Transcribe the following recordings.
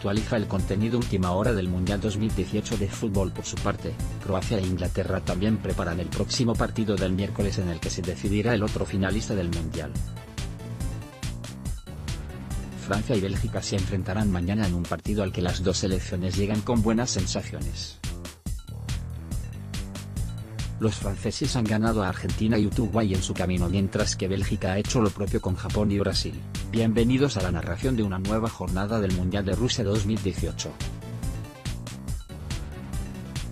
actualiza el contenido última hora del Mundial 2018 de fútbol por su parte, Croacia e Inglaterra también preparan el próximo partido del miércoles en el que se decidirá el otro finalista del Mundial. Francia y Bélgica se enfrentarán mañana en un partido al que las dos selecciones llegan con buenas sensaciones. Los franceses han ganado a Argentina y Uruguay en su camino mientras que Bélgica ha hecho lo propio con Japón y Brasil. Bienvenidos a la narración de una nueva jornada del Mundial de Rusia 2018.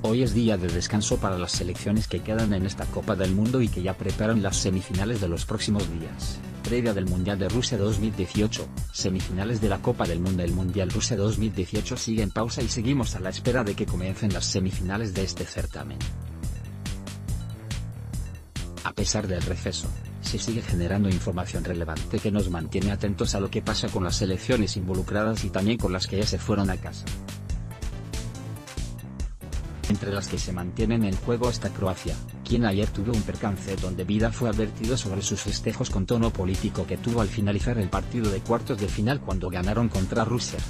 Hoy es día de descanso para las selecciones que quedan en esta Copa del Mundo y que ya preparan las semifinales de los próximos días. Previa del Mundial de Rusia 2018, semifinales de la Copa del Mundo El Mundial Rusia 2018 sigue en pausa y seguimos a la espera de que comiencen las semifinales de este certamen. A pesar del receso, se sigue generando información relevante que nos mantiene atentos a lo que pasa con las selecciones involucradas y también con las que ya se fueron a casa. Entre las que se mantienen en juego está Croacia, quien ayer tuvo un percance donde Vida fue advertido sobre sus festejos con tono político que tuvo al finalizar el partido de cuartos de final cuando ganaron contra Rusia.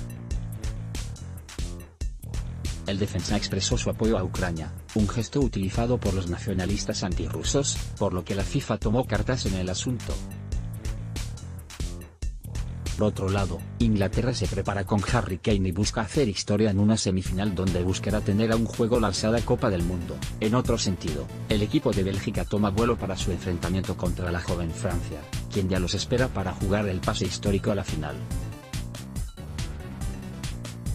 El defensa expresó su apoyo a Ucrania, un gesto utilizado por los nacionalistas antirrusos, por lo que la FIFA tomó cartas en el asunto. Por otro lado, Inglaterra se prepara con Harry Kane y busca hacer historia en una semifinal donde buscará tener a un juego la alzada Copa del Mundo. En otro sentido, el equipo de Bélgica toma vuelo para su enfrentamiento contra la joven Francia, quien ya los espera para jugar el pase histórico a la final.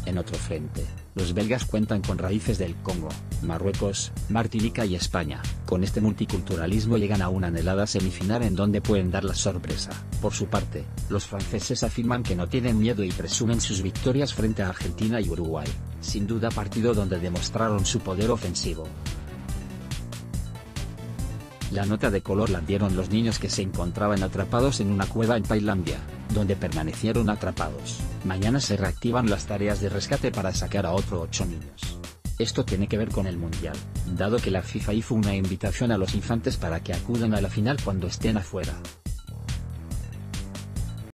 En otro frente, los belgas cuentan con raíces del Congo, Marruecos, Martinica y España. Con este multiculturalismo llegan a una anhelada semifinal en donde pueden dar la sorpresa. Por su parte, los franceses afirman que no tienen miedo y presumen sus victorias frente a Argentina y Uruguay. Sin duda partido donde demostraron su poder ofensivo. La nota de color la dieron los niños que se encontraban atrapados en una cueva en Tailandia, donde permanecieron atrapados. Mañana se reactivan las tareas de rescate para sacar a otros ocho niños. Esto tiene que ver con el Mundial, dado que la FIFA hizo una invitación a los infantes para que acudan a la final cuando estén afuera.